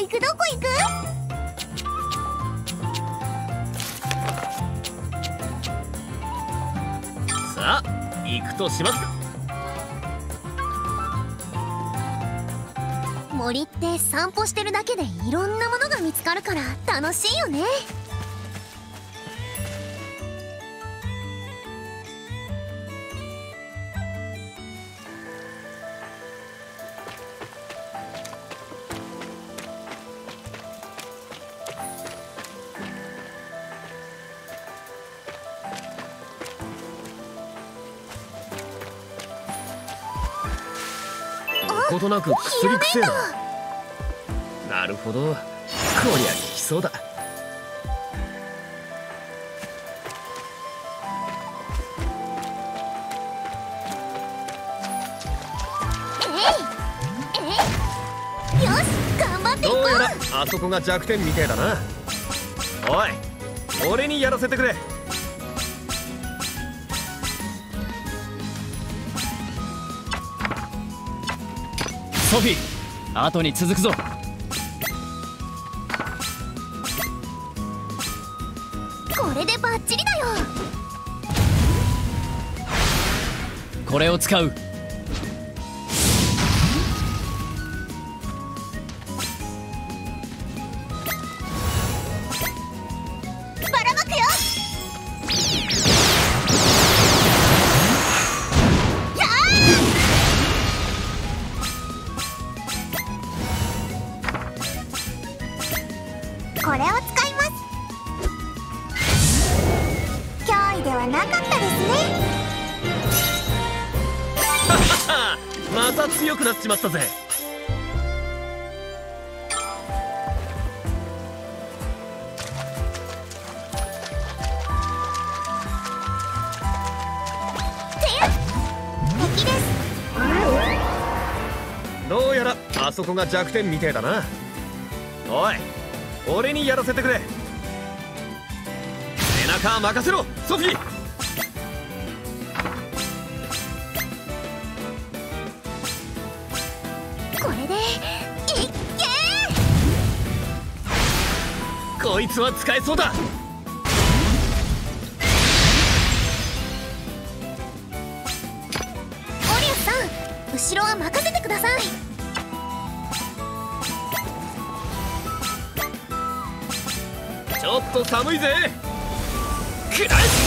行くどこ行く？さあ行くとしますか。森って散歩してるだけでいろんなものが見つかるから楽しいよねなく薬くせえななるほど。こりゃ効きそうだ。えいよし頑張っていこどうやらうあそこが弱点みてえだな。おい俺にやらせてくれソフィー。後に続くぞ。これでバッチリだよ。これを使うなかったですね。また強くなっちまったぜ。どうやらあそこが弱点みてえだな。おい俺にやらせてくれ。背中任せろソフィーつは使えそうだ。オリアスさん後ろは任せてください。ちょっと寒いぜ。くらえ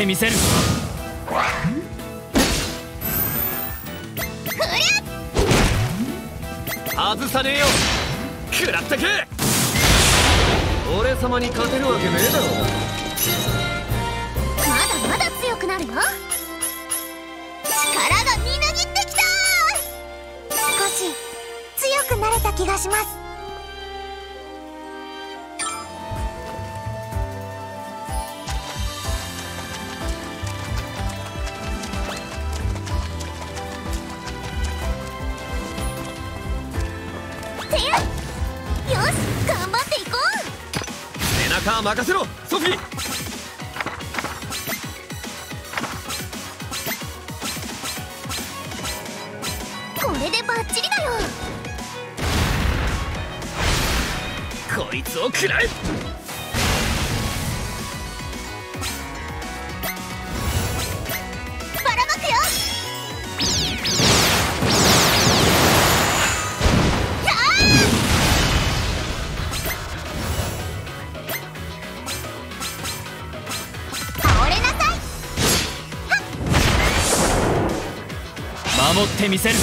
ってみせる。ふりゃ外さねえよ。食らってけ。俺様に勝てるわけねえだろ。まだまだ強くなるよ。力がみなぎってきた。少し強くなれた気がします。任せろソフィー。これでバッチリだよ。こいつを食らえ守ってみせる。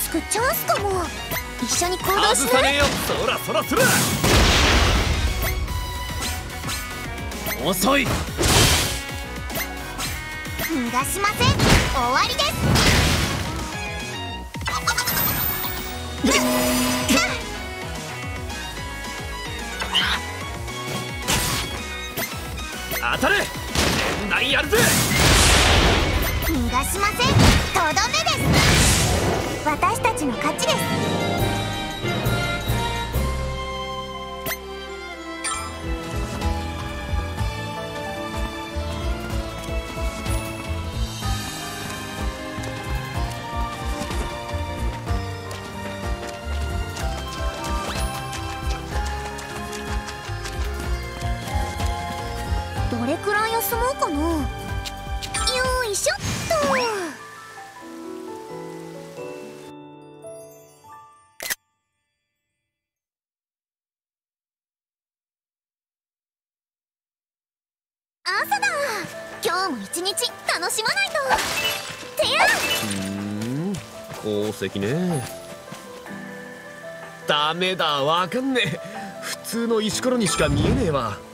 つくチャンスかも。一緒に行動外しないさねえよ。そらそらする。遅い。逃がしません。終わりです当たれ。年内やるぜ。逃がしません。とどめです。私たちの勝ちです。れくらい休もうかな。よいしょっと。朝だ。今日も一日楽しまないと。てやうん宝石ね。ダメだわかんねえ。普通の石ころにしか見えねえわ。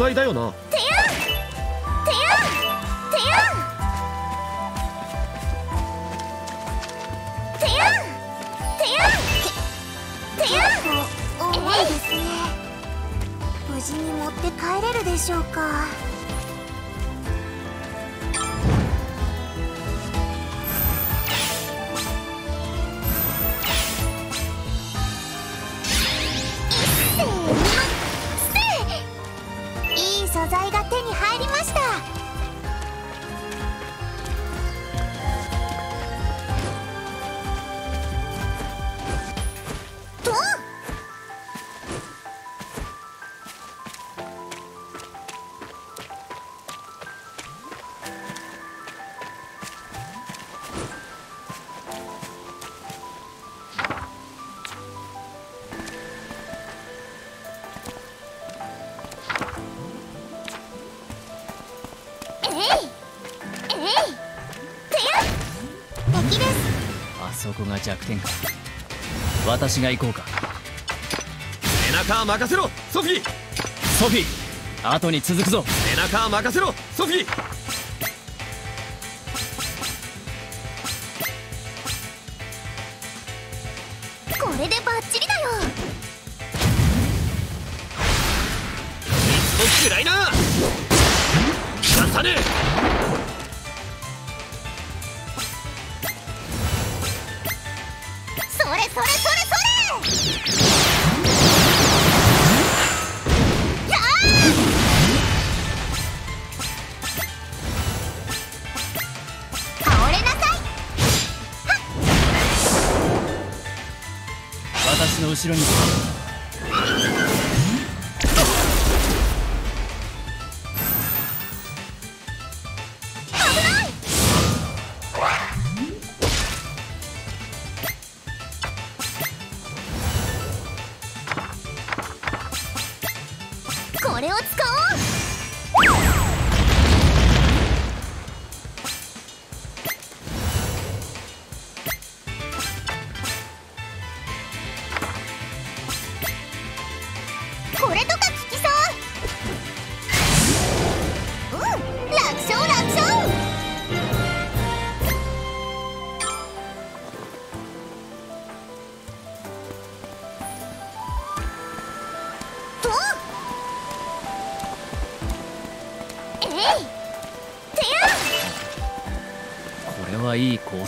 罪だよな。てやてやてやてやてやてや重いですね無事に持って帰れるでしょうかそこが弱点か。私が行こうか。背中任せろソフィー。ソフィー後に続くぞ。背中任せろソフィー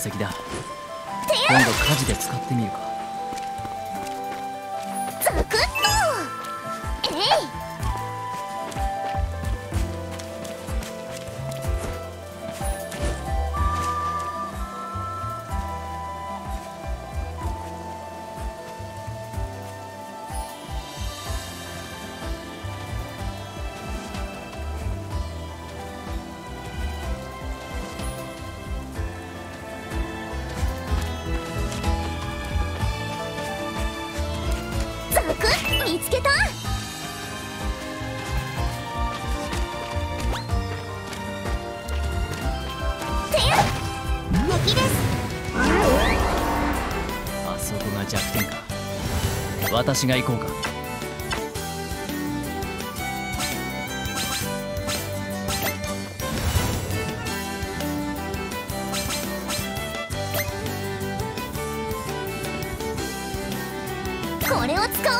はいい鉱石だ。私が行こうか。これを使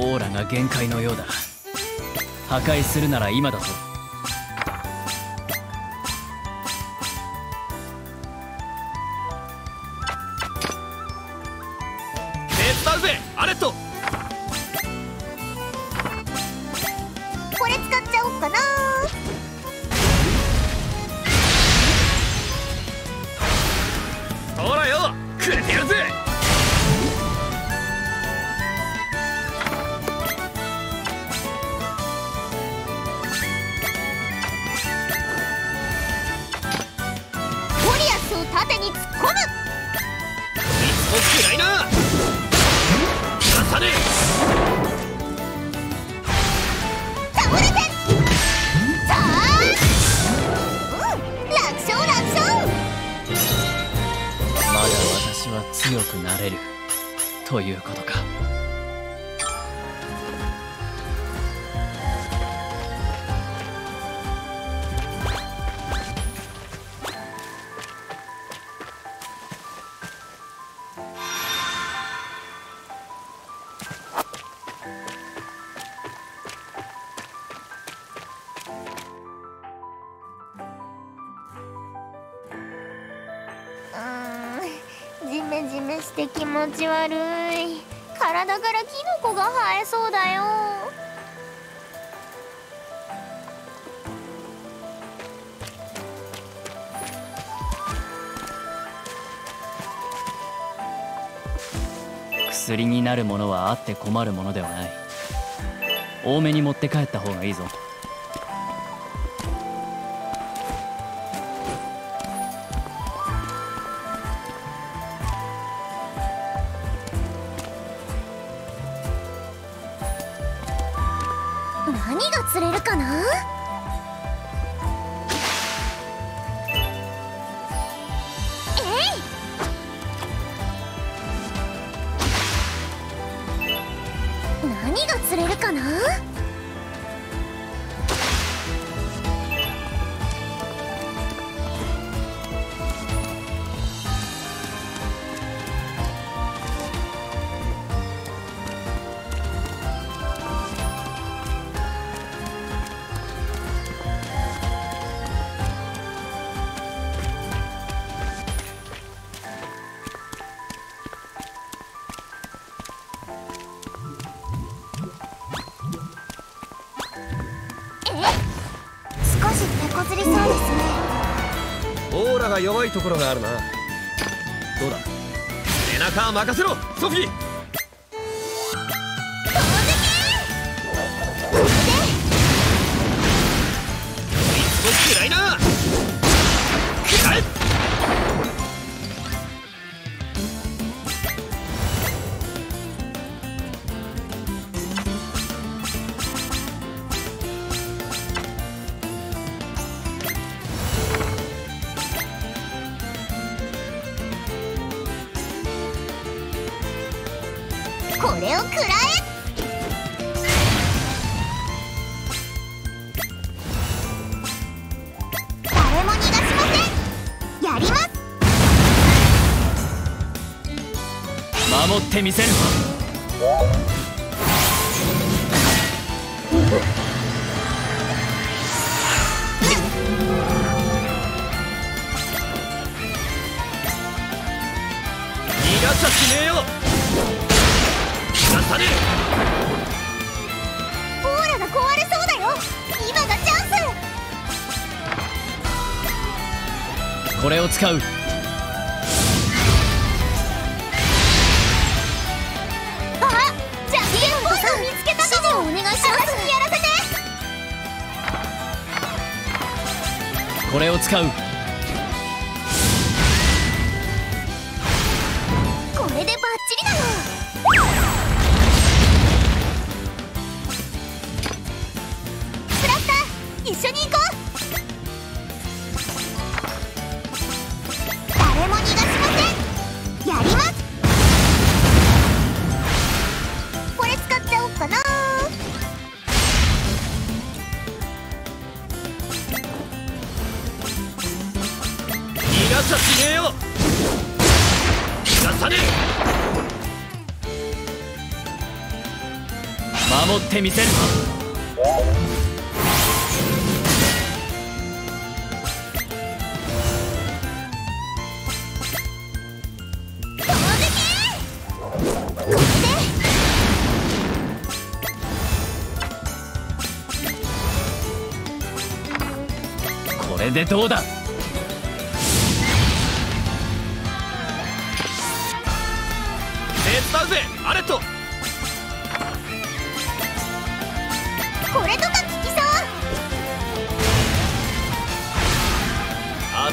おう。オーラが限界のようだ。破壊するなら今だぞ強くなれるということか。ち悪い。体からキノコが生えそうだよ。薬になるものはあって困るものではない。多めに持って帰った方がいいぞ。何が釣れるかな？いところがあるな。どうだ？背中任せろ！ソフィー！いつも嫌いなてみせる。逃がしちゃしねえよ。出さねオーラが壊れそうだよ。今がチャンス。これを使う私にやらせて。これを使う。しねえよ。逃がさね守ってみせる。これでどうだ？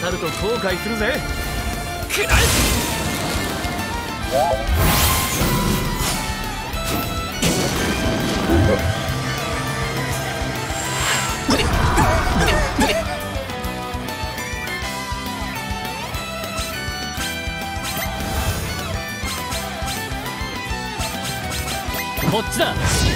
当たると後悔するぜ。くらえこっちだ。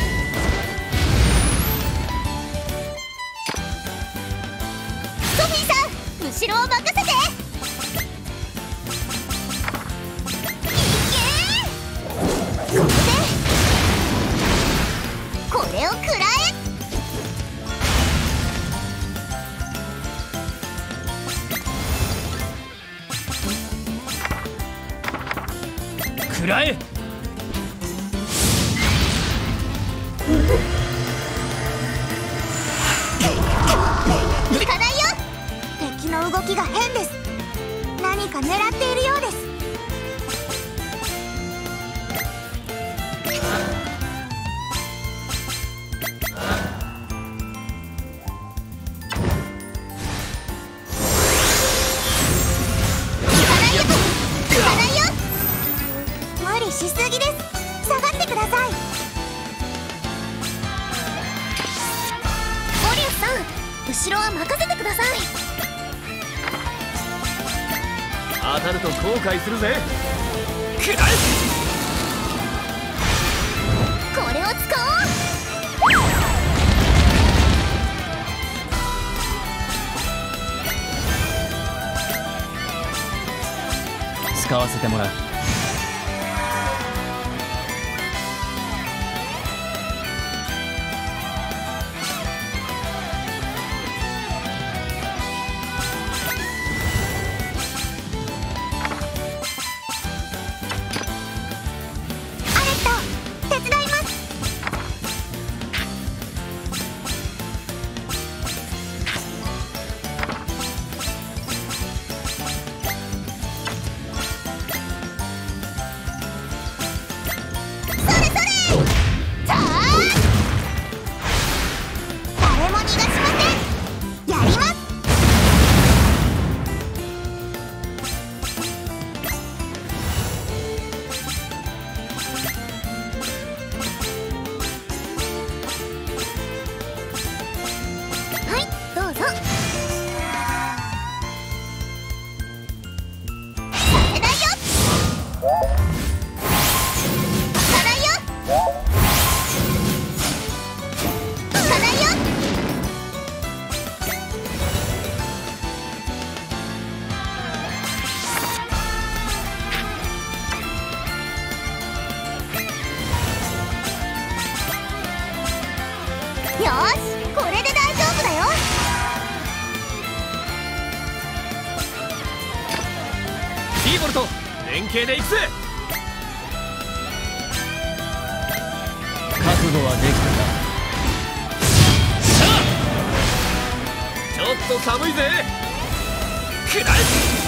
後ろは任せてください。当たると後悔するぜ。これを使おう。使わせてもらう連携で行くぜ。覚悟はできちょっと寒いぜ。くらえ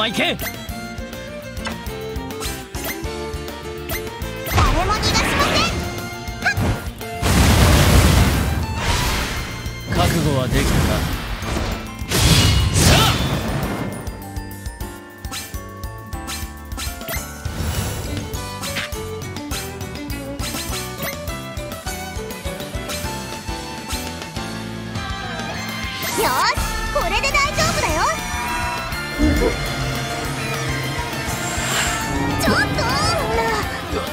まま行け誰も逃がしません覚悟はできたか。さあよしこれで大丈夫だよ。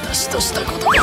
私としたことこれ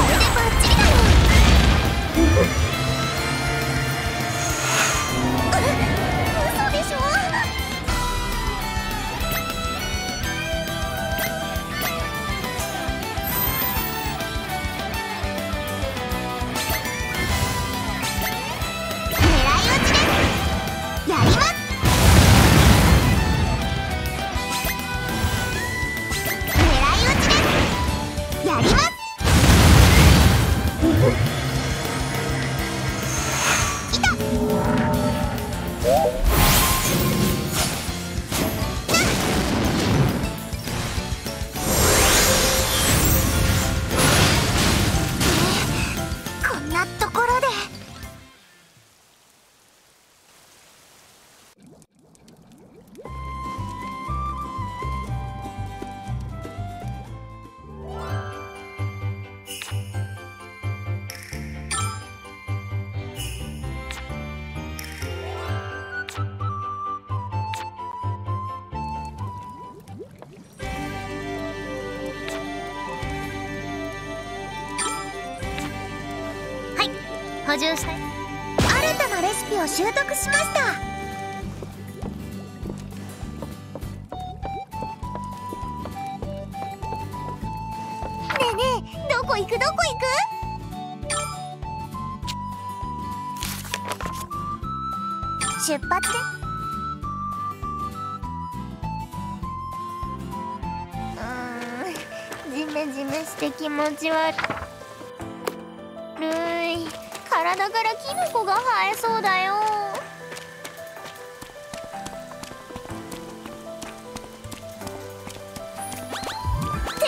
補充した新たなレシピを習得しました。ねえねえどこ行く？どこ行く？出発でうんジメジメして気持ち悪い。体からキノコが生えそうだよ。て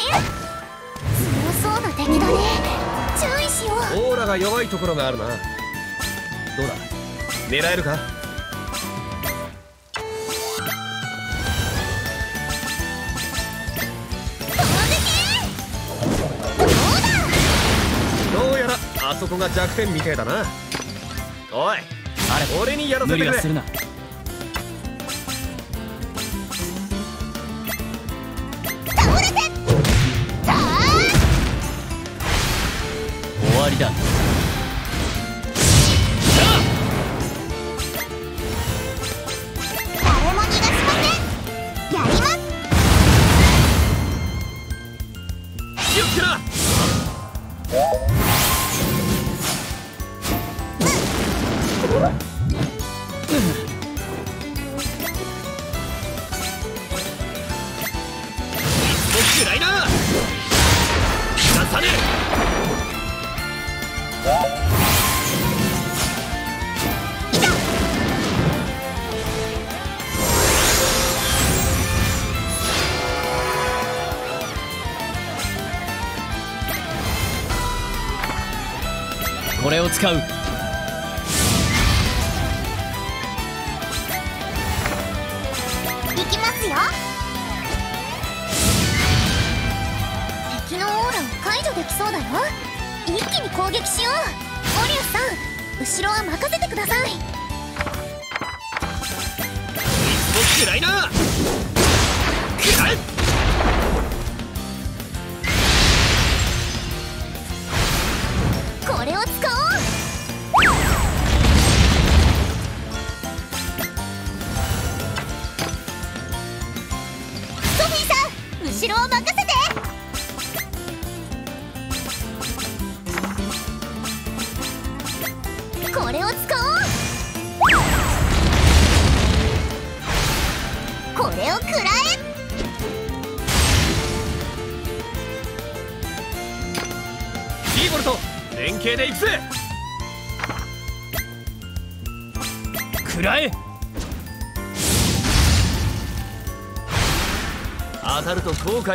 強そうな敵だね。注意しよう。オーラが弱いところがあるな。どうだ？狙えるか？そこが弱点みてえだな。おいあれ俺にやらせてくれ。無理はするな。倒れて。さあ終わりだ。誰も逃がしません。やります。気をつけな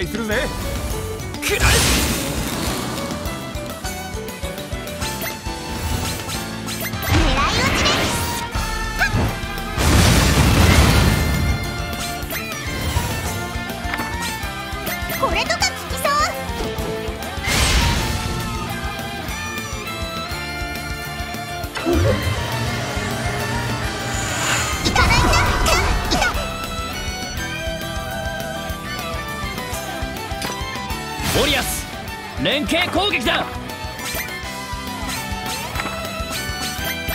するぜ。くらえこれとか。連携攻撃だ。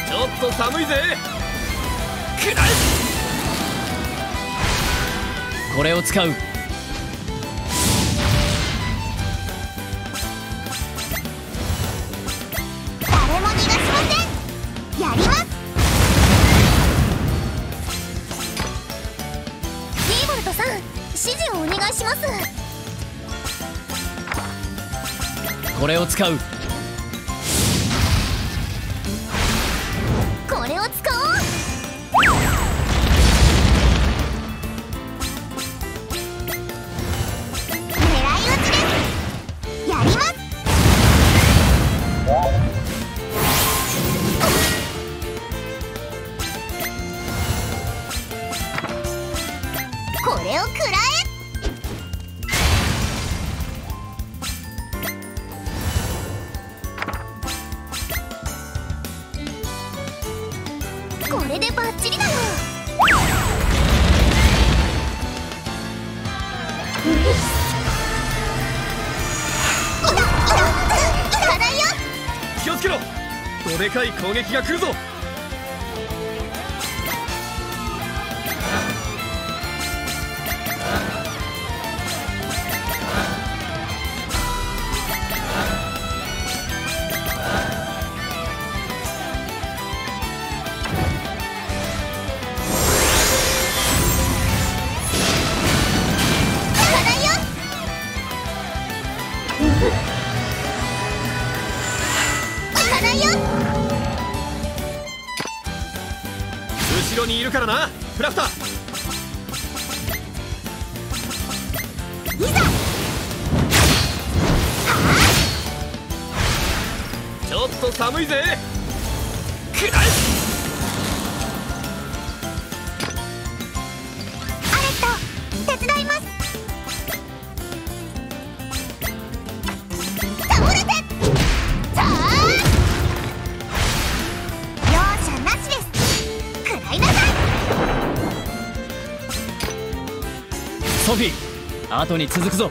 ちょっと寒いぜ。くらこれを使う。これを使う攻撃が来るぞるからな。クラフタいちょっと寒いぜ。後に続くぞ。